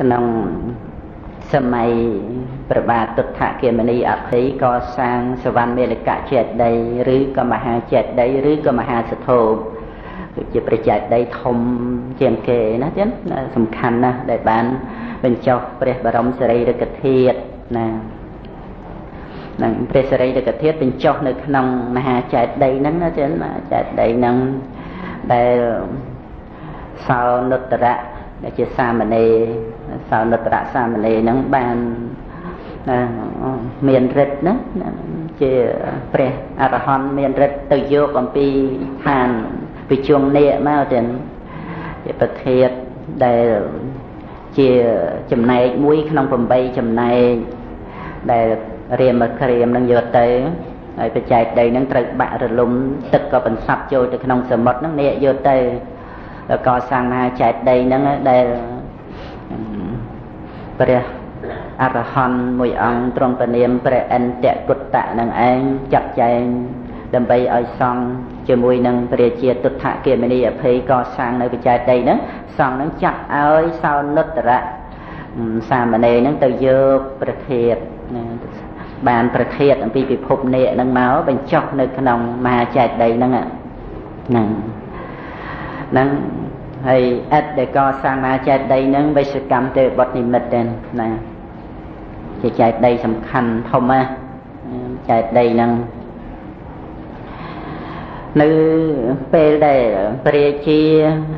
ក្នុងសម័យព្រះបាទទុដ្ឋគមនីអភ័យកសាងសវណ្ណមេលកៈចេតីឬក៏មហាចេតីឬក៏មហាសធោគឺជាប្រចេតីធំជាងគេណាចឹងសំខាន់ណាស់ដែលបានបញ្ចុះព្រះបរមសារីរិកធាតុណានឹងព្រះសារីរិកធាតុបញ្ចុះនៅក្នុងមហាចេតីហ្នឹងណាចឹងចេតីហ្នឹងដែលសោនុត្តរៈដែលជាសាមណេរ សោនុត្រៈសាមណេរហ្នឹងបានមានរិទ្ធណាជាព្រះអរហន្តមានរិទ្ធទៅយកអំពីឋានវិជុងនេមកទាំងជាប្រធិបដែលជាចំណែកមួយក្នុង8ចំណែកដែលរាមក្រាមនឹងយកទៅហើយបច្ច័យដីនឹងត្រូវបាក់រលំទឹកក៏បន្សັບចូលទៅក្នុងសមុទ្រនឹងនេយកយកទៅដល់កសាងមហាចេតដីនឹងដែល ព្រះអរហន្តមួយអង្គទ្រង់ព្រះនាមព្រះអន្តគុត្តៈនឹងឯងចាត់ចែងដើម្បីឲ្យសង់ជាមួយនឹងព្រះជាទុដ្ឋគមនីអភ័យកសាងនៅវិច័យដីហ្នឹងសង់ហ្នឹងចាត់ឲ្យសោនុត្តរៈសាមណេរហ្នឹងទៅយកប្រធាតបានប្រធាតអំពីពិភពនេះហ្នឹងមកបញ្ចុះនៅក្នុងមហាចេតដីហ្នឹងហ្នឹងហ្នឹង ហើយឥតដែលកសាងមហាចេតដីហ្នឹងវិសកម្មទេបុត្រនិមិត្តទេណាជាចេតដីសំខាន់ធំណាចេតដីហ្នឹងនៅពេលដែលព្រះជា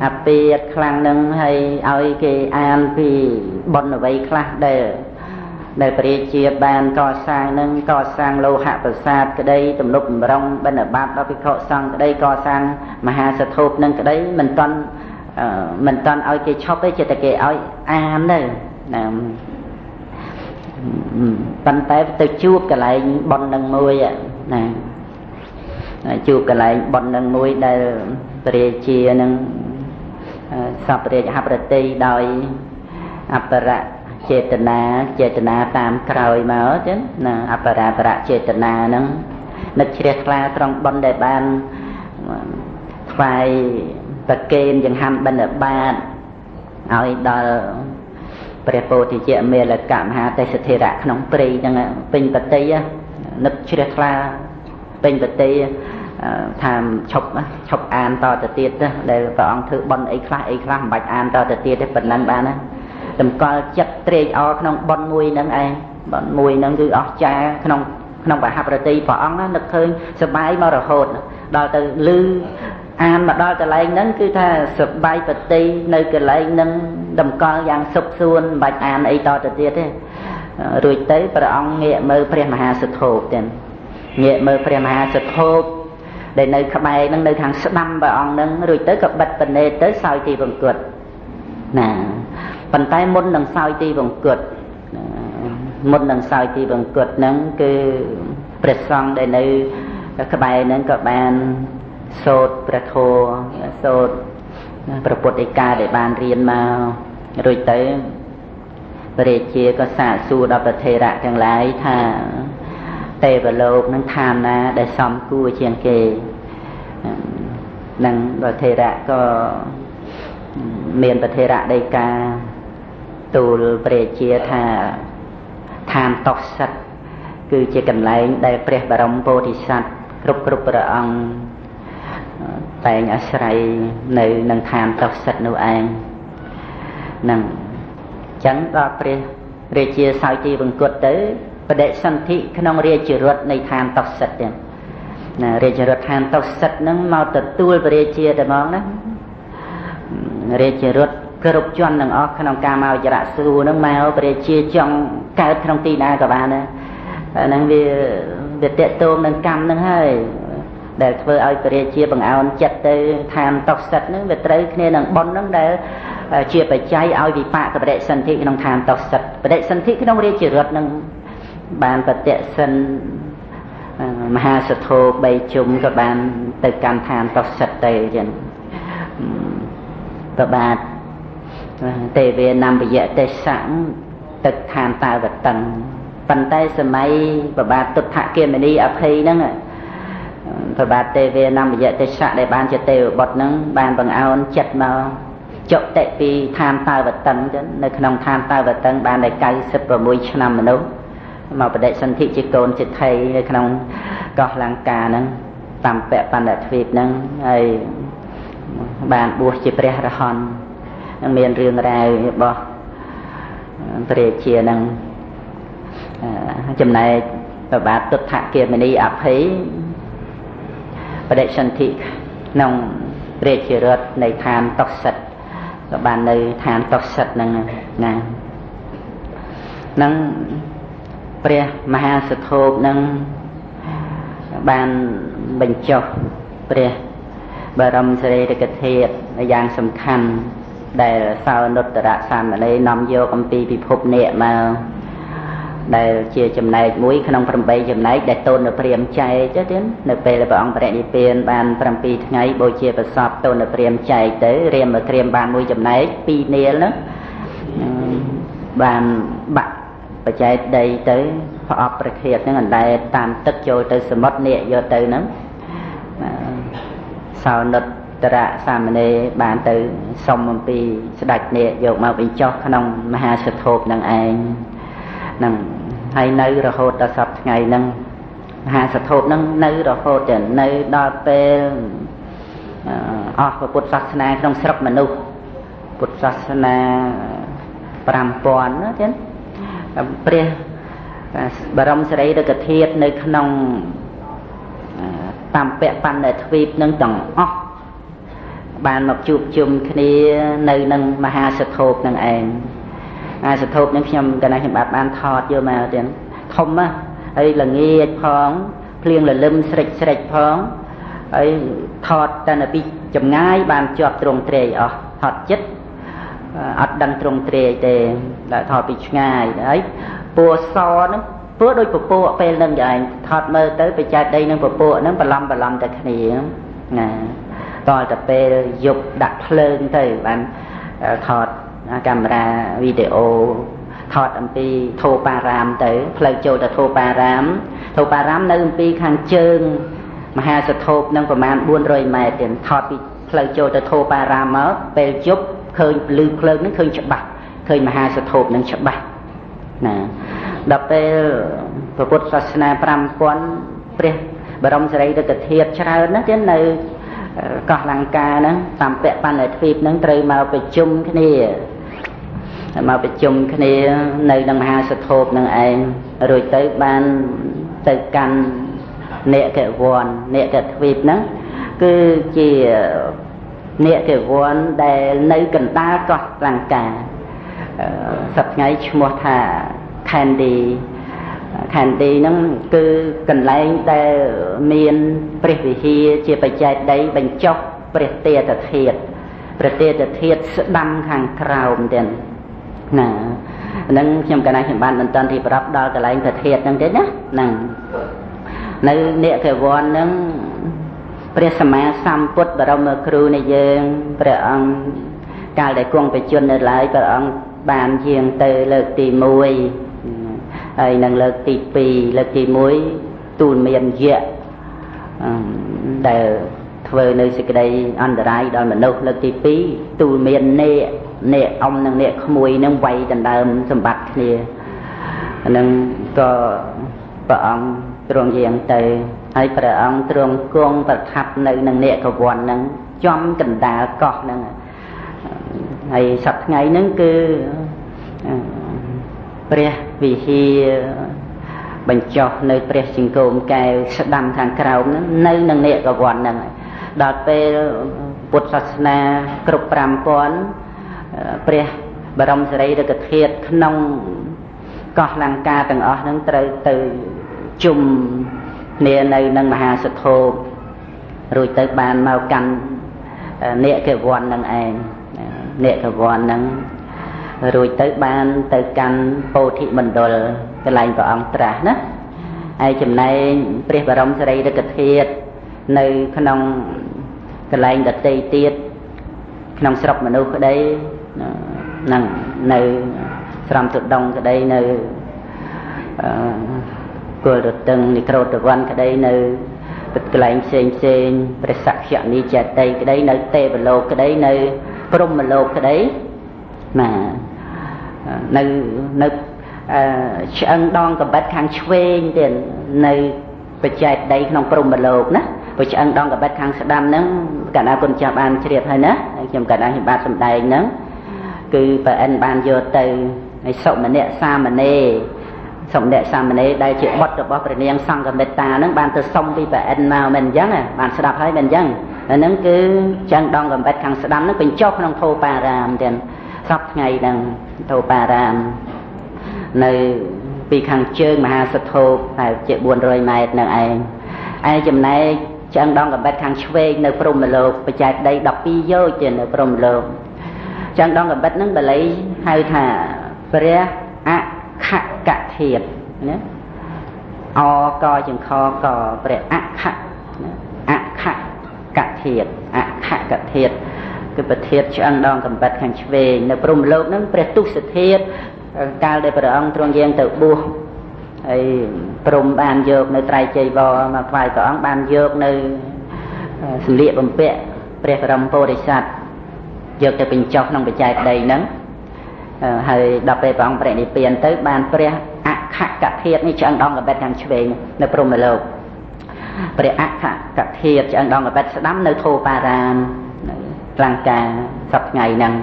អាពាតខ្លាំងនឹងហើយឲ្យគេអានពីបុណ្យអ្វីខ្លះដែលដែលព្រះជាបានកសាងនឹងកសាងលោហៈប្រាសាទក្តីទំនប់បំរុងបិណ្ឌបាតដល់ភិក្ខុសង្ឃក្តីកសាងមហាសធូបនឹងក្តីមិនតន់ មិនតន់ឲ្យគេឈប់ទេចិត្តតែគេឲ្យអានទៅណាប៉ុន្តែទៅជួបកន្លែងប៉ុននឹងមួយណាជួបកន្លែងប៉ុននឹងមួយដែលព្រះជានឹងសពរាជហប្រតិដោយអបរៈចេតនាចេតនាតាមក្រោយមកចឹងណាអបរាបរៈចេតនាហ្នឹងនឹកជ្រះថ្លាត្រង់ប៉ុនដែលបានថ្វាយ ប្រគេនចង្ហាន់បិណ្ឌបាតឲ្យដល់ព្រះពោធិជាមេលកមហាទេសធិរៈក្នុងព្រៃហ្នឹងពេញបតីនឹកជ្រះថ្លាពេញបតីថាឈប់ឈប់អានតទៅទៀតដែលព្រះអង្គធ្វើបន់អីខ្លះអីខ្លះមិនបាច់អានតទៅទៀតទេប៉ុណ្ណឹងបានណាតម្កល់ចិត្តត្រេកអរក្នុងបន់មួយហ្នឹងឯងបន់មួយហ្នឹងគឺអស្ចារ្យក្នុងក្នុងបហប្រតិព្រះអង្គណានឹកឃើញសបាយមករហូតដល់ទៅលឺ អានមកដល់កន្លែងហ្នឹងគឺថាសបាយបតិនៅកន្លែងហ្នឹងតម្កល់យ៉ាងសុខសួនមិនបាច់អានអីតទៅទៀតទេរួចទៅព្រះអង្គងាកមើលព្រះមហាសទ្ធោបទៀតងាកមើលព្រះមហាសទ្ធោបដែលនៅក្បែរហ្នឹងនៅខាងស្ដាំព្រះអង្គហ្នឹងរួចទៅក៏បិទបនេទៅសោយទីបង្គត់ណាប៉ុន្តែមុននឹងសោយទីបង្គត់មុននឹងសោយទីបង្គត់ហ្នឹងគឺព្រះសង្ឃដែលនៅក្បែរហ្នឹងក៏បាន សូត្រព្រះធម៌សូត្រព្រះពុទ្ធឯកាដែលបានរៀនមករួចទៅព្រះជាក៏សាកសួរដល់ប្រធេរៈទាំងឡាយថាទេវលោកនឹងឋានណាដែលសមគួរជាងគេនឹងប្រធេរៈក៏មានប្រធេរៈដីកាទូលព្រះជាថាឋានតោសិតគឺជាកន្លែងដែលព្រះបរមពោធិសត្វគ្រប់គ្រប់ព្រះអង្គ តែងអាស្រ័យនៅនឹងឋានតោសិតនោះឯងនឹងអញ្ចឹងដល់ព្រះរាជាសោយទីវង្គតទៅបដិសន្ធិក្នុងរាជរដ្ឋនៃឋានតោសិតទៀតណារាជរដ្ឋឋានតោសិតហ្នឹងមកទទួលព្រះរាជាតែហ្មងណារាជរដ្ឋគ្រប់ជាន់ទាំងអស់ក្នុងការមកចរៈស្រួហ្នឹងមកព្រះជាចង់កើតក្នុងទីណាក៏បានដែរហ្នឹងវាវាតេតងនឹងកម្មហ្នឹងហើយ ដែលធ្វើឲ្យព្រះរាជាបង្អោនចិត្តទៅឋានតុសិតហ្នឹងវាត្រូវគ្នានឹងប៉ុនហ្នឹងដែលជាបច្ច័យឲ្យវិបាកបដិសន្ធិក្នុងឋានតុសិតបដិសន្ធិក្នុងរាជរដ្ឋនឹងបានបតិសិនមហាសធោ3ជុំក៏បានទៅកម្មឋានតុសិតទៅចឹងប្របាទទេវេនំបយៈទេសៈទឹកឋានតាវតឹងប៉ុន្តែសម័យប្របាទទុដ្ឋគមនីអភ័យហ្នឹង ប្របាទទេវេនំបយៈទេសៈដែលបានជាទេវបុត្រហ្នឹងបានបង្អោនចិត្តមកចុតិពីឋានតើវតឹងចឹងនៅក្នុងឋានតើវតឹងបានតែ96ឆ្នាំមនុស្សមកបដិសន្ធិជាកូនចិត្តថៃនៅក្នុងកោះលង្កាហ្នឹងតាមពៈបណ្ឌទ្វីបហ្នឹងហើយបានបួសជាព្រះរហន្តនឹងមានរឿងរ៉ាវរបស់ព្រះជានឹងចំណែកប្របាទទុដ្ឋគិមនីអភ័យ បដិសន្ធិក្នុងព្រះជារដ្ឋនៃឋានតុសិតក៏បាននៅឋានតុសិតហ្នឹងណានឹងព្រះមហាសធោបនឹងបានបញ្ចុះព្រះបរមសារីរិកធាតុយ៉ាងសំខាន់ដែលសោនុត្តរសាមណេរនាំយកអំពីពិភពនេះមក ដែលជាចំណែកមួយក្នុង8ចំណែកដែលតូននៅព្រាមចែកទៅទៀតនៅពេលព្រះអង្គបរិនិព្វានបាន7ថ្ងៃបូជាប្រសពតូននៅព្រាមចែកទៅរៀមមកក្រៀមបានមួយចំណែក2នាលហ្នឹងបានបាក់បច្ច័យដីទៅប្រអប់ប្រឃាតហ្នឹងអណ្ដែតតាមទឹកចូលទៅសមុទ្រនេះយកទៅហ្នឹងសោនុត្តរសាមណេរបានទៅសុំអំពីស្ដេចនេះយកមកបញ្ចុះក្នុងមហាសធោបនឹងឯងនឹង ហើយនៅរហូតដល់សប្តាហ៍ថ្ងៃហ្នឹងមហាសធោបហ្នឹងនៅរហូតទៅនៅដល់ពេលអស់ពុទ្ធសាសនាក្នុងស្រុកមនុស្សពុទ្ធសាសនា5000ណាចឹងព្រះបរមសារីរិកធាតុនៅក្នុងតាមពៈបណ្ឌទ្វីបនឹងទាំងអស់បានមកជួបជុំគ្នានៅនឹងមហាសធោបនឹងឯង អាសធោបនឹងខ្ញុំកណ្ដាលខ្ញុំបាទបានថតយកមកទៀតធំណាស់ហើយល្ងាចផងភ្លៀងលលឹមស្រិចស្រិចផងហើយថតតែនៅពីចម្ងាយបានជាប់ត្រង់ត្រេកអស់ថតចិត្តអត់ដឹងត្រង់ត្រេកទេតែថតពីឆ្ងាយហើយពណ៌សហ្នឹងពណ៌ដូចពពកពេលហ្នឹងឯងថតមើលទៅបច្ចេកដីនឹងពពកហ្នឹងបន្លំបន្លំតែគ្នាណាតតែពេលយប់ដាក់ភ្លើងទៅបានថត កាមេរ៉ាវីដេអូថតអំពីធោបារាមទៅផ្លូវចូលទៅធោបារាមធោបារាមនៅអំពីខាងជើងមហាសធោបនឹងប្រមាណ400ម៉ែត្រទៀតថតពីផ្លូវចូលទៅធោបារាមមកពេលយប់ឃើញពលឺភ្លើងនឹងឃើញច្បាស់ឃើញមហាសធោបនឹងច្បាស់ណាដល់ពេលពុទ្ធសាសនា5000ព្រះបរមសារីរិកធាតុច្រើនណាស់ទៀតនៅកោះលង្កាហ្នឹងតាមពៈបណ្ឌទ្វីបហ្នឹងត្រូវមកប្រជុំគ្នា មកប្រជុំគ្នានៅក្នុងមហាសធោបនឹងឯងរួចទៅបានទៅកាន់នេកវ័ននេកទ្វីបហ្នឹងគឺជានេកវ័នដែលនៅកណ្ដាលកោះលង្កាសប្ថ្ងៃឈ្មោះថា Candy Candy ហ្នឹងគឺកន្លែងដែលមានព្រះវិហារជាបច្ច័យដីបញ្ចុះព្រះទេតធាតុព្រះទេតធាតុស្ដាំខាងក្រោមទៀត ណាហ្នឹងខ្ញុំកណ្ដាលខ្ញុំបានមិនតាន់ទីប្រាប់ដល់កន្លែងប្រធាតហ្នឹងទេណាហ្នឹងនៅនេកវ័នហ្នឹងព្រះសម្មាសម្ពុទ្ធបរមគ្រូនៃយើងព្រះអង្គកាលដែលគង់បជននៅឡើយព្រះអង្គបានជាងទៅលើកទី1ហើយនឹងលើកទី2លើកទី1ទូលមានយៈដែលធ្វើនៅសេចក្តីអន្តរាយដល់មនុស្សលើកទី2ទូលមាននេអ្នកអំនិងអ្នកក្មួយនឹងវាយដណ្ដើមសម្បត្តិគ្នានឹងក៏ព្រះអង្គទ្រង់យាងទៅហើយព្រះអង្គទ្រង់គង់ប្រថាប់នៅនឹងអ្នកកវ័ននឹងចំកណ្ដាលកោះហ្នឹងហើយសប្ថ្ងៃហ្នឹងគឺព្រះវិហារបញ្ចុះនៅព្រះចង្គមកែវស្ដាំខាងក្រោមហ្នឹងនៅនឹងអ្នកកវ័នហ្នឹងដល់ពេលពុទ្ធសាសនាគ្រប់5000 ព្រះបរមសារីរិកធាតុក្នុងកោះលង្កាទាំងអស់ហ្នឹងត្រូវទៅជុំគ្នានៅនឹងមហាសទ្ធោរួចទៅបានមកកាន់នេកវ័ននឹងឯងនេកវ័នហ្នឹងរួចទៅបានទៅកាន់ពោធិមណ្ឌលកន្លែងព្រះអង្គត្រាស់ណាហើយចំណែងព្រះបរមសារីរិកធាតុនៅក្នុងកន្លែងដតីទៀតក្នុងស្រុកមនុស្សក្តី ហ្នឹងនៅស្រំទុដងក្តីនៅអឺគល់រតឹងនិក្រូតវ័នក្តីនៅកន្លែងផ្សេងផ្សេងព្រះសក្យនីចតីក្តីនៅទេវលោកក្តីនៅព្រំមលោកក្តីណានៅនៅឆ្អឹងដងកបិតខាងឆ្វេងទៀតនៅបច្ចេកដីក្នុងព្រំមលោកណាព្រោះឆ្អឹងដងកបិតខាងស្ដាំហ្នឹងកណ្ដាគុណចាស់បានជ្រាបហើយណាខ្ញុំកណ្ដាខ្ញុំបាទសំដែងហ្នឹង គឺប្រអិនបានយកទៅនៃសុមនៈសាមណេរសុមនៈសាមណេរដែលជាបុត្ររបស់ព្រះនាងសង្ឃមិត្តាហ្នឹងបានទៅសុំពីប្រអិនមកមិនអញ្ចឹងបានស្ដាប់ហើយមិនអញ្ចឹងហ្នឹងគឺចឹងដងកំបិតខាងស្ដាំហ្នឹងបញ្ចុះក្នុងធោបារាមទៀតសពថ្ងៃហ្នឹងធោបារាមនៅពីខាងជើងមហាសទ្ធោតែជា400ម៉ែត្រនឹងឯងឯចំណែកឆ្អឹងដងកំបិតខាងឆ្វេងនៅព្រំមលោកបច្ចេកដី12យោជនៅព្រំមលោក ឆ្អឹងដងកំបិតហ្នឹងបល័យហៅថាព្រះអខកធាតណាអកចង្ខកព្រះអខអខកធាតអខកធាតគឺប្រធាតឆ្អឹងដងកំបិតខាងឆ្វេងនៅព្រំលោកហ្នឹងព្រះទុសធាតកាលដែលព្រះអង្គទ្រង់យាងទៅបួសហើយព្រំបានយកនៅត្រៃចីវរមកថ្វាយព្រះអង្គបានយកនៅសម្លៀកបំពាក់ព្រះបរមពុរិស័ទ យកទៅបញ្ចុះក្នុងបច្ច័យដីហ្នឹងហើយដល់ពេលព្រះអង្គព្រះនិព្វានទៅបានព្រះអខកធាតនេះឆ្អឹងដងកបិតខាងឆ្វេងនៅព្រំលោកព្រះអខកធាតឆ្អឹងដងកបិតស្ដាំនៅធោបារាមនៅលង្កាសប្ថ្ងៃហ្នឹង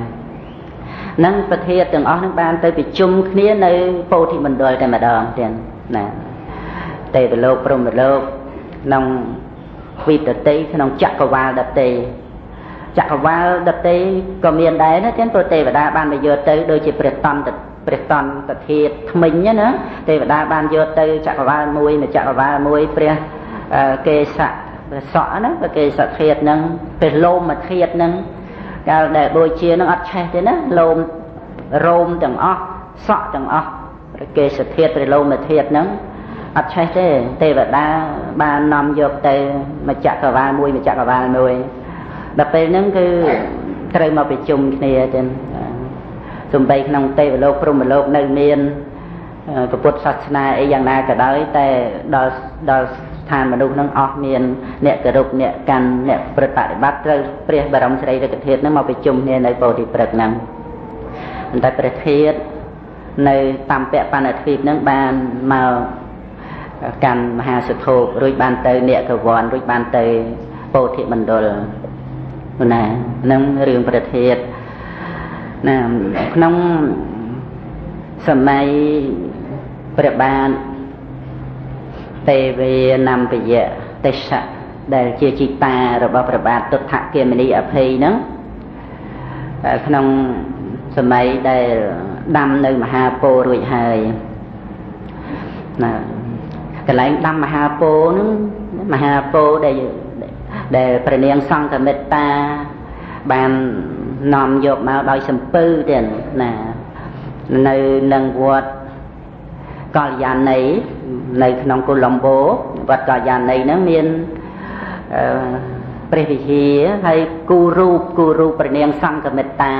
នឹងប្រធាតទាំងអស់នឹងបានទៅប្រជុំគ្នានៅពោធិមណ្ឌលតែម្ដងទៀតណាទេវលោកព្រហ្មលោកក្នុងវិតតិក្នុងចក្រវាលដតី ចក្រវាលដតីក៏មានដែរណាទៀតព្រោះទេវតាបានមកយកទៅដូចជាព្រះតន្តព្រះតន្តធាតថ្មិញណាទេវតាបានយកទៅចក្រវាលមួយមួយចក្រវាលមួយព្រះកេសៈព្រះសក់ណាព្រះកេសៈធាតហ្នឹងព្រះលោមធាតហ្នឹងកាលដែលបូជានឹងអត់ឆេះទេណាលោមរោមទាំងអស់សក់ទាំងអស់ព្រះកេសធាតព្រះលោមធាតហ្នឹងអត់ឆេះទេទេវតាបាននាំយកទៅមកចក្រវាលមួយមកចក្រវាលមួយ ដល់ពេលហ្នឹងគឺត្រូវមកប្រជុំគ្នាចឹងសំបីក្នុងទេវលោកព្រហ្មលោកនៅមានពុទ្ធសាសនាអីយ៉ាងណាក៏ដោយតែដល់ដល់ស្ថានមនុស្សនឹងអស់មានអ្នកគោរពអ្នកកាន់អ្នកប្រតិបត្តិត្រូវព្រះបរមស្រីរកធាតុនឹងមកប្រជុំគ្នានៅពោធិព្រឹកហ្នឹងតែព្រះធាតុនៅតាមពៈបណ្ឌទ្វីបហ្នឹងបានមកកាន់មហាសទ្ធោរួចបានទៅអ្នកកវ័នរួចបានទៅពោធិមណ្ឌល ណានឹងរឿងប្រធាតណាក្នុងសម័យព្រះបាទទេវេនំពយៈទេសៈដែលជាជីតារបស់ព្រះបាទទុដ្ឋគមនីអភ័យហ្នឹងក្នុងសម័យដែលដាំនៅមហាពោរួចហើយណាកន្លែងដាំមហាពោហ្នឹងមហាពោដែល ដែលព្រះនាងសង្ឃមេត្តាបាននាំយកមកដោយសំពៅទៀតណានៅនឹងវត្តកល្យាណីនៅក្នុងកូឡុំបូវត្តកល្យាណីហ្នឹងមានអឺព្រះវិហារហើយគូរូបគូរូបព្រះនាងសង្ឃមេត្តា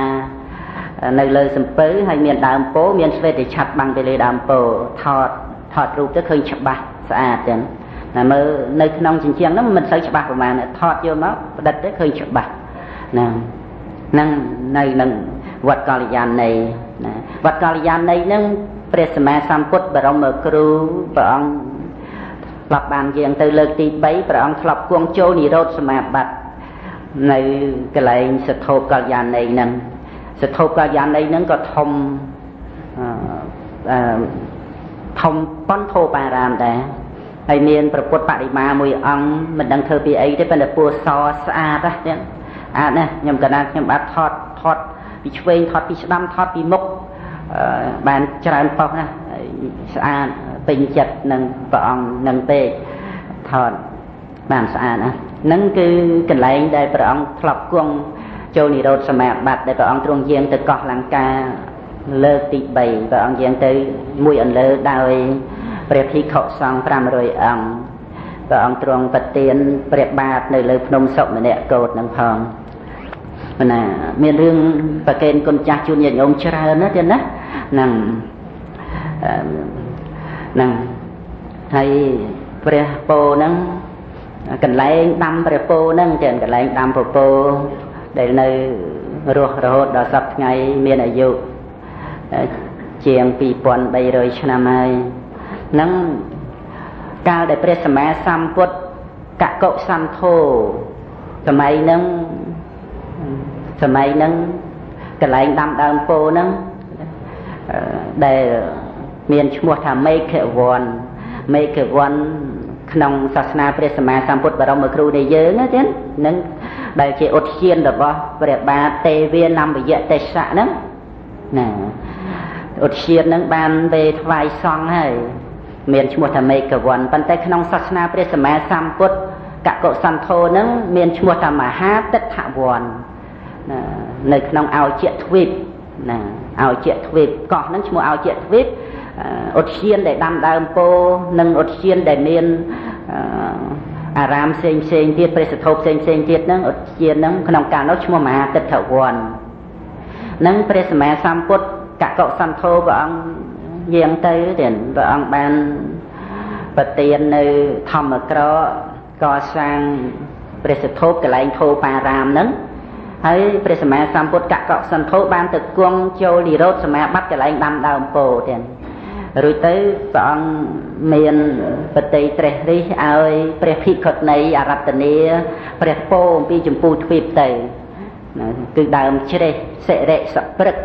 នៅលើសំពៅហើយមានដើមពោមានស្វេតឆ័ត្របាំងពីលើដើមពោថតថតរូបទៅឃើញច្បាស់ស្អាតចឹង តែមើលនៅក្នុងជញ្ជាំងហ្នឹងមិនសូវច្បាស់ប្រហែលថតយកមកផ្ដិតទៅឃើញច្បាស់ហ្នឹងហ្នឹងនៅនឹងវត្តកល្យាណីណាវត្តកល្យាណីហ្នឹងព្រះសម្មាសម្ពុទ្ធបរមគ្រូព្រះអង្គធ្លាប់បានយាងទៅលើកទី3ព្រះអង្គធ្លាប់គង់ចូលនិរោធសមាបត្តិនៅកន្លែងសទ្ធោកល្យាណីហ្នឹងសទ្ធោកល្យាណីហ្នឹងក៏ធំអឺធំប៉ុនធោបារាមដែរ ហើយមានប្រពុតបរិមាមួយអង្គមិនដឹងធ្វើពីអីទេប៉ុន្តែពួរសស្អាតណាស់អាតណាខ្ញុំកណ្ដាលខ្ញុំបាទថតថតពីឆ្វេងថតពីស្ដាំថតពីមុខបានច្រើនប៉ុសណាស្អាតពេញចិត្តនឹងព្រះអង្គនឹងពេកថតបានស្អាតណានឹងគឺកន្លែងដែលព្រះអង្គធ្លាប់គង់ចូលនិរោធសមាបត្តិដែលព្រះអង្គទ្រង់យាងទៅកោះលង្កាលើកទី3ព្រះអង្គយាងទៅមួយអន្លើដោយ ព្រះភិក្ខុសង្ឃ500អង្គព្រះអង្គទ្រង់ប្រទានព្រះបាទនៅលើភ្នំសុមនៈកោតនឹងផងណាមានរឿងប្រកេនគុណចាស់ជួនញាតិញោមច្រើនណាទៀតណាហ្នឹងហ្នឹងហើយព្រះពោហ្នឹងកន្លែងដាំព្រះពោហ្នឹងចឹងកន្លែងដាំពពោដែលនៅរស់រហូតដល់សប្តាហ៍ថ្ងៃមានអាយុជាង2300ឆ្នាំហើយ នឹងកាលដែលព្រះសម្មាសម្ពុទ្ធកកុសន្ធោសម័យហ្នឹងសម័យហ្នឹងកន្លែងដាំដើមពោហ្នឹងដែលមានឈ្មោះថាមេឃវ័នមេឃវ័នក្នុងសាសនាព្រះសម្មាសម្ពុទ្ធបរមគ្រូនៃយើងណាចឹងនឹងដែលជាឧទ្យានរបស់ព្រះបាទទេវានំវយៈទេសៈហ្នឹងណាឧទ្យានហ្នឹងបានទៅថ្វាយសង់ហើយ មានឈ្មោះថាមេកវ័នប៉ុន្តែក្នុងសាសនាព្រះសម្មាសម្ពុទ្ធកកុសន្ធោហ្នឹងមានឈ្មោះថាមហាតិដ្ឋវ័នណានៅក្នុងអោជាទ្វីបណាអោជាទ្វីបកោះហ្នឹងឈ្មោះអោជាទ្វីបឧទ្យានដែលដាំដើមពោនិងឧទ្យានដែលមានអារាមផ្សេងផ្សេងទៀតព្រះសធោផ្សេងផ្សេងទៀតហ្នឹងឧទ្យានហ្នឹងក្នុងកាលនោះឈ្មោះមហាតិដ្ឋវ័ននឹងព្រះសម្មាសម្ពុទ្ធកកុសន្ធោព្រះអង្គ យាងទៅទៀតព្រះអង្គបានប្រទាននៅធម្មក្រកសាងព្រះសធោកន្លែងធោបារាមហ្នឹងហើយព្រះសម្មាសម្ពុទ្ធកកុសន្ធោបានទៅគង់ចូលនិរោធសមាបត្តិកន្លែងដាំដើមពោទៀតរួចទៅព្រះអង្គមានបតីត្រេះរិះឲ្យព្រះភិក្ខុនីអរតនីព្រះពោអំពីចម្ពោះទ្វីបទៅគឺដើមជ្រេះសិរិសព្រឹក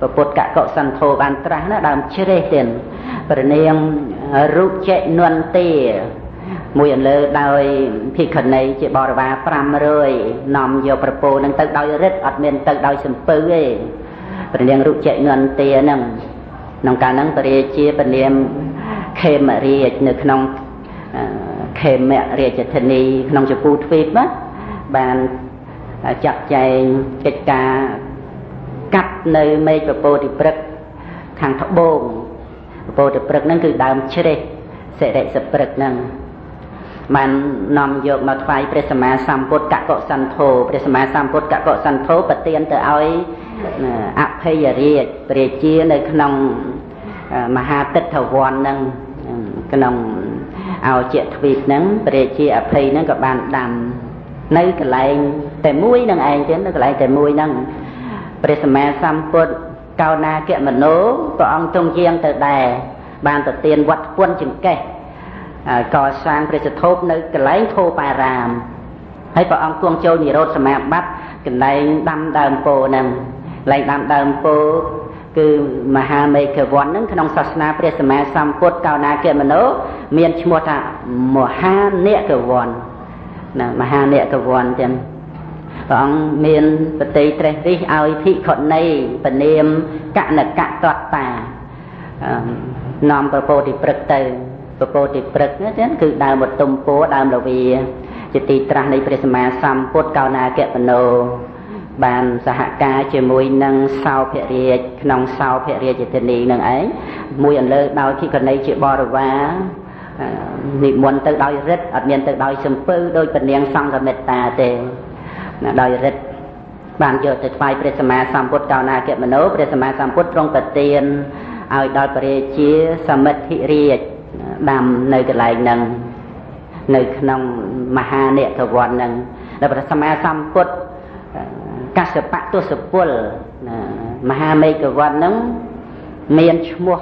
ពុទ្ធកកុសន្ធោបានត្រាស់ណាដើមជ្រេះទៀតព្រះនាងរូបចេនន្ទាមួយអន្លើដោយភិក្ខុនីជាបរិវារ500នាំយកប្រពោនឹងទៅដោយរិទ្ធអត់មានទៅដោយសំពៅទេព្រះនាងរូបចេនន្ទាហ្នឹងក្នុងកាលហ្នឹងពរាជាពនាមខេមរាជនៅក្នុងខេមរាជធានីក្នុងចពូទ្វីបណាបានចាត់ចែងកិច្ចការ កាត់នៅមេឃពពោធិព្រឹកខាងត្បូងពពោធិព្រឹកហ្នឹងគឺដើមជ្រេះសិរិសព្រឹកហ្នឹងបាននាំយកមកថ្វាយព្រះសម្មាសម្ពុទ្ធកកុសន្ធោព្រះសម្មាសម្ពុទ្ធកកុសន្ធោប្រទានទៅឲ្យអភ័យរាជព្រះជានៅក្នុងមហាទិដ្ឋវ័នហ្នឹងក្នុងអោជាទ្វីបហ្នឹងព្រះជាអភ័យហ្នឹងក៏បានដាំនៅកន្លែងតែមួយនឹងឯងទៀតនៅកន្លែងតែមួយហ្នឹង ព្រះសម្មាសម្ពុទ្ធកោណាគមនោព្រះអង្គទ្រង់យាងទៅដែរបានទៅទានវត្តពុនចង្កេះកសាងព្រះសធោបនៅកន្លែងធោបារាមហើយព្រះអង្គគង់ចូលនិរោធសមាបត្តិកន្លែងដាំដើមពោហ្នឹងកន្លែងដាំដើមពោគឺមហាមេឃវ័នហ្នឹងក្នុងសាសនាព្រះសម្មាសម្ពុទ្ធកោណាគមនោមានឈ្មោះថាមហានេកវ័នណាមហានេកវ័នចឹង ព្រះអង្គមានបតីត្រេះរិះឲ្យភិក្ខុនីពនាមកណកតតានាំប្រពោតិព្រឹកទៅប្រពោតិព្រឹកហ្នឹងគឺដើមវតុំពោដើមរវា ជាទីត្រាស់នៃព្រះសម្មាសម្ពុទ្ធកោណាគបណោបានសហការជាមួយនឹងសោភរាជក្នុងសោភរាជធានីនឹងឯងមួយអន្លើដោយគិកណីជាបរិវារនិមន្តទៅដោយរិទ្ធអត់មានទៅដោយសំពៅដោយពនាងសង្ឃមេត្តាទេ ដោយរិទ្ធបានយកទៅថ្វាយព្រះសម្មាសម្ពុទ្ធកោណាគមនោព្រះសម្មាសម្ពុទ្ធទ្រង់ប្រទានឲ្យដល់ព្រះរាជាសមិទ្ធិរាជដាំនៅកន្លែងហ្នឹងនៅក្នុងមហានេកវ័នហ្នឹងដែលព្រះសម្មាសម្ពុទ្ធកសបៈទសពលមហាមេកវ័នហ្នឹងមានឈ្មោះ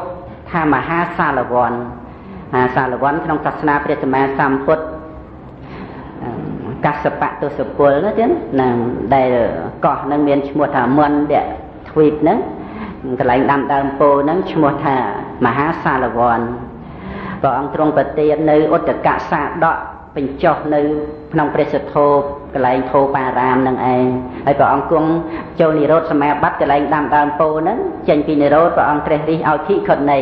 ថាមហាសាលវ័នមហាសាលវ័នក្នុងសាសនាព្រះសម្មាសម្ពុទ្ធ កសបៈទសពលណាទៀតណាដែលកោះហ្នឹងមានឈ្មោះថាមន្តៈទ្វីបហ្នឹងកន្លែងដាំដើមពោហ្នឹងឈ្មោះថាមហាសាលវ័នព្រះអង្គទ្រង់ប្រទាននៅឧត្តកសាដកបញ្ចុះនៅក្នុងព្រះសធោកន្លែងធោបារាមនឹងឯងហើយព្រះអង្គគង់ចូលនិរោធសមាបត្តិកន្លែងដាំដើមពោហ្នឹងចេញពីនិរោធព្រះអង្គត្រេះរិះឲ្យភិក្ខុនី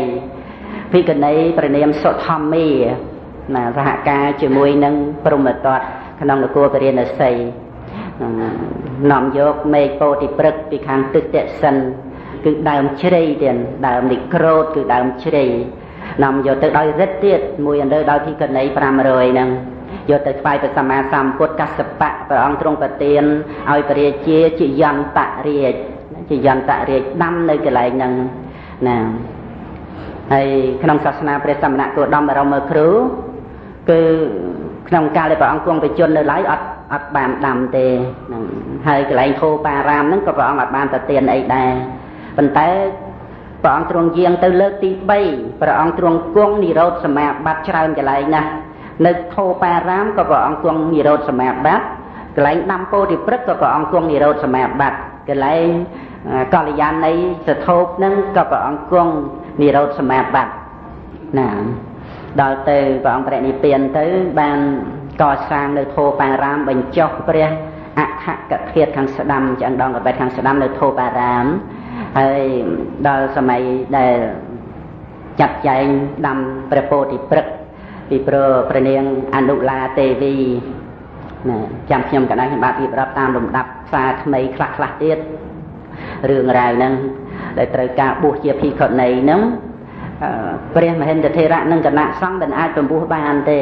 ភិក្ខុនីប្រនាមសុធម្មាណាសហការជាមួយនឹងព្រមតត ក្នុងនគរពរាណសីនាំយកមេឃពោធិព្រឹកពីខាងទិសតសិនគឺដើមជ្រៃទៀតដើមនិក្រូតគឺដើមជ្រៃនាំយកទៅដោយរិទ្ធទៀតមួយអន្លើដោយភិក្ខុនី500ហ្នឹងយកទៅថ្វាយព្រះសម្មាសម្ពុទ្ធកសបៈព្រះអង្គទ្រង់ប្រទានឲ្យព្រះរាជាជាយន្តរាជជាយន្តរាជដាំនៅកន្លែងហ្នឹងណាហើយក្នុងសាសនាព្រះសមណគោតមបរមគ្រូគឺ ក្នុងកាលដែលព្រះអង្គគង់ប្រជជននៅឡើយអត់អត់បានដាំទេហ្នឹងហើយកន្លែងធោបារាមហ្នឹងក៏ព្រះអង្គអត់បានទៅទានអីដែរប៉ុន្តែព្រះអង្គទ្រង់យាងទៅលើកទី3ព្រះអង្គទ្រង់គង់និរោធសមាបត្តិច្រើនកន្លែងណាស់នៅធោបារាមក៏ព្រះអង្គគង់និរោធសមាបត្តិកន្លែងដាំពោធិព្រឹកក៏ព្រះអង្គគង់និរោធសមាបត្តិកន្លែងកល្យាណីសធោបហ្នឹងក៏ព្រះអង្គគង់និរោធសមាបត្តិណា ដល់ទៅព្រះអង្គប្រនិព្វានទៅបានកសាងនៅធោបារាមបញ្ចុះព្រះអខកធាតខាងស្ដាំឆ្អឹងដងកបិតខាងស្ដាំនៅធោបារាមហើយដល់សម័យដែលចាត់ចែងដាំព្រះពោធិព្រឹកពីព្រោះព្រះនាងអនុឡាទេវីណាចាំខ្ញុំកណ្ដាលខ្ញុំបាទរៀបរាប់តាមលំដាប់ផ្សារថ្មីខ្លះខ្លះទៀតរឿងរ៉ាវហ្នឹងដែលត្រូវការបួសជាភិក្ខុនីហ្នឹង ព្រះមហិន្ទធេរៈនិងគណៈសង្ឃមិនអាចបំពោះបានទេ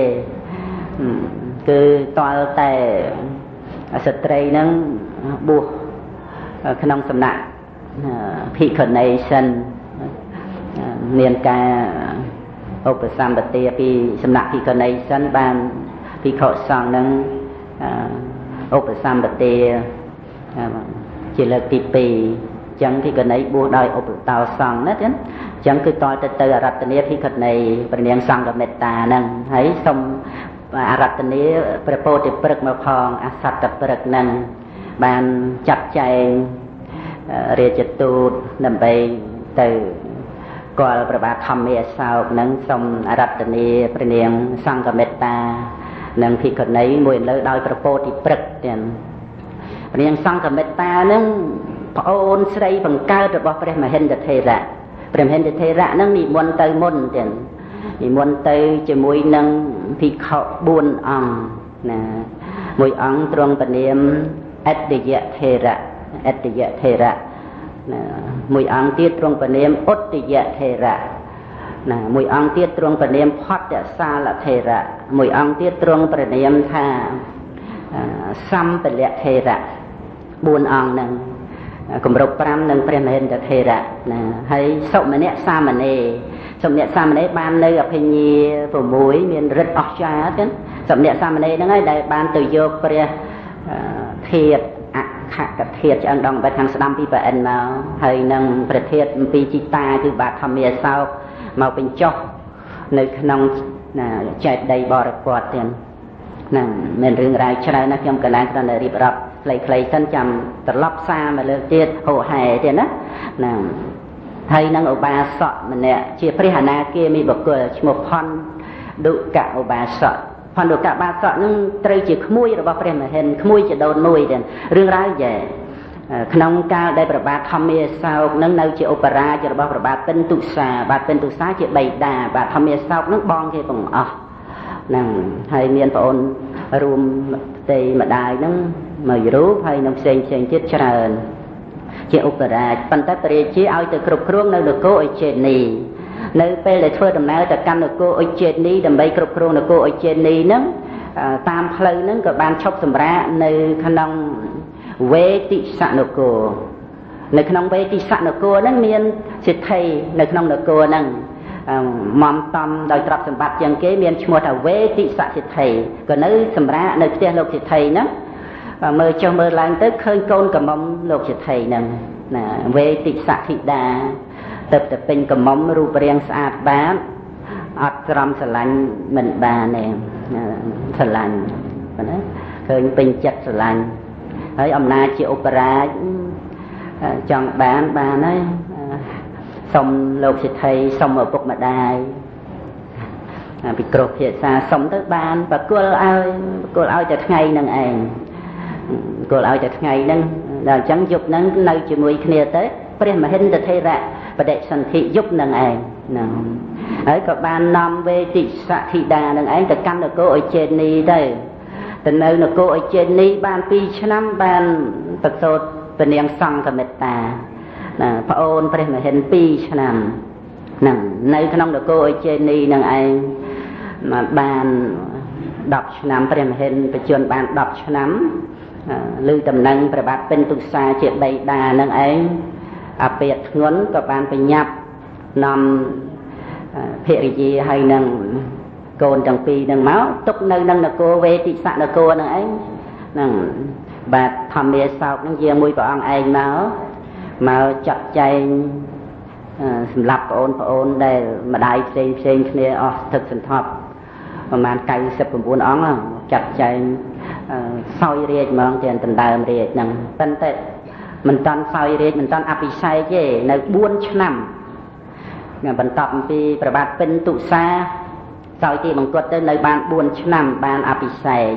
គឺតលតែស្ត្រីហ្នឹងបួសក្នុងសំណាក់ភិក្ខុនីសិនមានការឧបសម្បទាពីសំណាក់ភិក្ខុនីសិនបានភិក្ខុសង្ឃនឹងឧបសម្បទាជាលើកទី2អញ្ចឹងភិក្ខុនីបួសដោយឧបតោសង្ឃណាទៀតអញ្ចឹងគឺតទៅទៅអរតនីភិក្ខុនីព្រះនាងសង្ឃមេត្តាហ្នឹងហើយសូមអរតនីព្រះពោធិព្រឹកមកផងអសត្តព្រឹកហ្នឹងបានចាត់ចែងរាជទូតដើម្បីទៅគាល់ប្របាទធម្មាសោកនឹងសូមអរតនីព្រះនាងសង្ឃមេត្តានិងភិក្ខុនីមួយលើដោយប្រពោធិព្រឹកទាំងព្រះនាងសង្ឃមេត្តានឹង ប្អូនស្រីបង្កើតរបស់ព្រះមហិន្ទថេរៈព្រះមហិន្ទថេរៈនឹងនិមន្តទៅមុនទាំងនិមន្តទៅជាមួយនឹងភិក្ខុ4អង្គណាមួយអង្គទ្រង់ពនាមអត្តយៈថេរៈអត្តយៈថេរៈណាមួយអង្គទៀតទ្រង់ពនាមឧត្តយៈថេរៈណាមួយអង្គទៀតទ្រង់ពនាមផតសាលថេរៈមួយអង្គទៀតទ្រង់ប្រនាមថាសម្ពលៈថេរៈ4អង្គហ្នឹង គម្រប់5និងព្រះមហិន្ទថេរៈណាហើយសុមនៈសាមណេរសុមនៈសាមណេរបាននៅអភិញ្ញា6មានរិទ្ធអស្ចារ្យចឹងសុមនៈសាមណេរហ្នឹងហើយដែលបានទៅយកព្រះធាតអខកធាតឆ្អឹងដងបែបខាងស្ដាំពីប្រអិនមកហើយនឹងព្រះធាតអំពីជីតាគឺបាទធម្មាសោកមកបញ្ចុះនៅក្នុងចេតដីបរិពតទៀតហ្នឹងមានរឿងរ៉ាវច្រើនណាស់ខ្ញុំកន្លងគ្រាន់តែរៀបរាប់ ខ្លីៗសិនចាំត្រឡប់សារមកលើកទៀតហោហែទៀតណាហ្នឹងហើយនឹងឧបាសកម្នាក់ជាព្រះអនាគាមីបុគ្គលឈ្មោះផនឌុកៈឧបាសកផនឌុកៈបាសកនឹងត្រូវជាក្មួយរបស់ព្រះមហិនក្មួយជាដូនមួយទៀតរឿងរ៉ាវយ៉ែក្នុងកាលដែលប្របាទធម្មាសោកនឹងនៅជាឧបរាជរបស់ប្របាទពិនទុសាបាទពិនទុសាជាបៃតាបាទធម្មាសោកនឹងបងគេទាំងអស់ហ្នឹងហើយមានប្អូន រួមផ្ទៃម្ដាយហ្នឹងមួយរូបហើយនឹងផ្សេងផ្សេងទៀតច្រើនជាឧបរាជប៉ុន្តែព្រះរាជាឲ្យទៅគ្រប់គ្រងនៅនគរអុជេនីនៅពេលដែលធ្វើដំណើរទៅកាន់នគរអុជេនីដើម្បីគ្រប់គ្រងនគរអុជេនីហ្នឹងតាមផ្លូវហ្នឹងក៏បានឈប់សម្រាកនៅក្នុងវេតិសនគរនៅក្នុងវេតិសនគរហ្នឹងមានសិទ្ធិនៅក្នុងនគរហ្នឹង មមតំដោយទ្រព្យសម្បត្តិជាងគេមានឈ្មោះថាវេតិសសិទ្ធិក៏នៅសម្រាប់នៅផ្ទះលោកសិទ្ធិហ្នឹងមើលចុះមើលឡើងទៅឃើញកូនកំមុំលោកសិទ្ធិហ្នឹងណាវេតិសធិតាទៅទៅពេញកំមុំរូបរាងស្អាតបាតអត់ក្រំស្រឡាញ់មិនបានទេស្រឡាញ់ណាឃើញពេញចិត្តស្រឡាញ់ហើយអំណាចជាឧបរាជចង់បានបានហើយ សុំលោកសិទ្ធិសុំឪពុកម្ដាយពីគ្រោះភាសាសុំទៅបានបកគលឲ្យបកគលឲ្យតែថ្ងៃហ្នឹងឯងគលឲ្យតែថ្ងៃហ្នឹងដល់អញ្ចឹងយប់ហ្នឹងនៅជាមួយគ្នាទៅព្រះមហិន្ទថេរៈបដិសន្ធិយប់នឹងឯងហ្នឹងហើយក៏បាននាំវេតិសធិតានឹងឯងទៅកាន់នគរអុជេនីទៅទៅនៅនគរអុជេនីបាន2ឆ្នាំបានប្រសូតពនាងសង្ឃមេត្តា ណាប្អូនព្រះមហិន2ឆ្នាំហ្នឹងនៅក្នុងនគរអុជេនីនឹងឯងបាន10ឆ្នាំព្រះមហិនបជនបាន10ឆ្នាំឬតំណែងព្រះបាទពិនទុសាជាបៃតានឹងឯងអាពាតធ្ងន់ក៏បានបញ្ញាប់នាំភរិយាហើយនឹងកូនទាំងពីរនឹងមកទុកនៅនឹងនគរវេតិសនគរនឹងឯងហ្នឹងបាទធម្មាសោកហ្នឹងយាងមួយព្រះអង្គឯងមក មកចាត់ចែងសម្រាប់បងប្អូនដែលម្ដាយផ្សេងផ្សេងគ្នាអស់ទឹកសន្ធប់ប្រហែល99អង្គចាត់ចែងសោយរាជហ្មងទាំងដណ្ដើមរាជហ្នឹងប៉ុន្តែមិនតាន់សោយរាជមិនតាន់អភិសេកទេនៅ4ឆ្នាំបន្តអំពីប្របាទពិនទុសាសោយទីបង្គត់ទៅនៅបាន4ឆ្នាំបានអភិសេក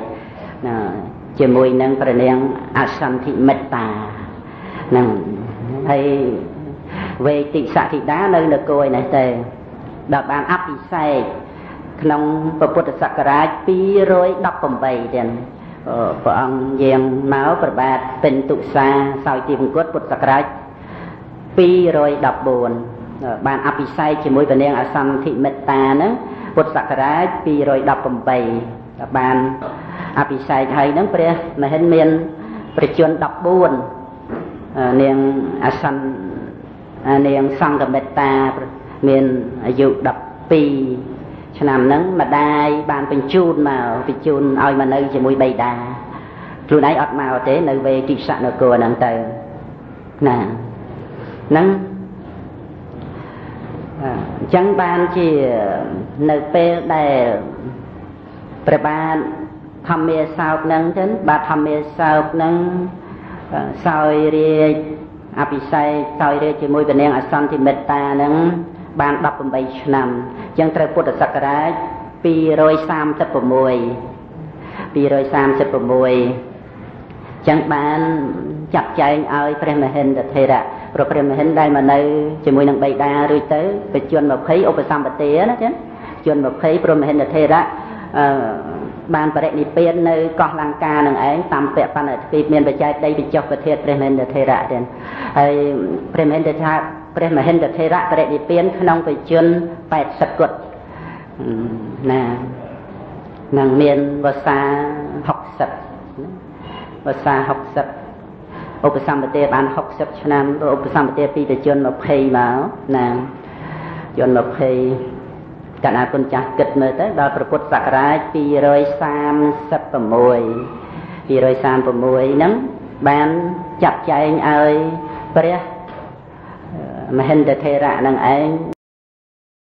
ណាជាមួយនឹងព្រះនាងអសន្ធិមិត្តាហ្នឹង ហើយវេតិសធិតានៅនគរឯនេះទេដល់បានអភិសេកក្នុងពុទ្ធសករាជ218ទៀតព្រះអង្គយាងមកប្របាទពិនទុសាសោយទីបង្គត់ពុទ្ធសករាជ214បានអភិសេកជាមួយព្រះនាងអសន្ធិមិត្តាហ្នឹងពុទ្ធសករាជ218បានអភិសេកហើយហ្នឹងព្រះមហិនមានប្រជជន14 នាងអសន្នាងសង្កមេត្តាមានអាយុ12ឆ្នាំហ្នឹងម្ដាយបានបញ្ជូនមកបញ្ជូនឲ្យមកនៅជាមួយបៃតាខ្លួនឯងអត់មកទេនៅវេទិសនគរហ្នឹងទៅណាហ្នឹងអញ្ចឹងបានជានៅពេលដែលព្រះបាទធម្មាសោកហ្នឹងចឹងបាទធម្មាសោកហ្នឹង សោយរាជអភិសេកសោយរាជជាមួយព្រះនាងអសន្តិមេត្តាហ្នឹងបាន18ឆ្នាំអញ្ចឹងត្រូវពុទ្ធសករាជ236 236ចឹងបានចាត់ចែងឲ្យព្រះមហិន្ទថេរៈព្រោះព្រះមហិន្ទដែលមកនៅជាមួយនឹងបៃតារួចទៅបច្ចុប្បន្ន20ឧបសម្បទាណាចឹងជន20ព្រះមហិន្ទថេរៈអឺ បានបរិនិព្វាននៅកោះលង្កានឹងឯងតាមពៈបណ្ឌិទីមានបច្ច័យដីវិចុះប្រធានព្រះមហិន្ទថេរៈទៀតហើយព្រះមហិន្ទថាព្រះមហិន្ទថេរៈបរិនិព្វានក្នុងបជន80គត់ណានឹងមានវសា60វសា60ឧបសម្បទាបាន60ឆ្នាំឧបសម្បទាពីតជន20មកណាជន20 កណ្ដាលគុណចាស់គិតមើលទៅដល់ព្រះពុទ្ធសករាជ236 236ហ្នឹងបានចាត់ចែងឲ្យព្រះមហិន្ទថេរៈនឹងឯង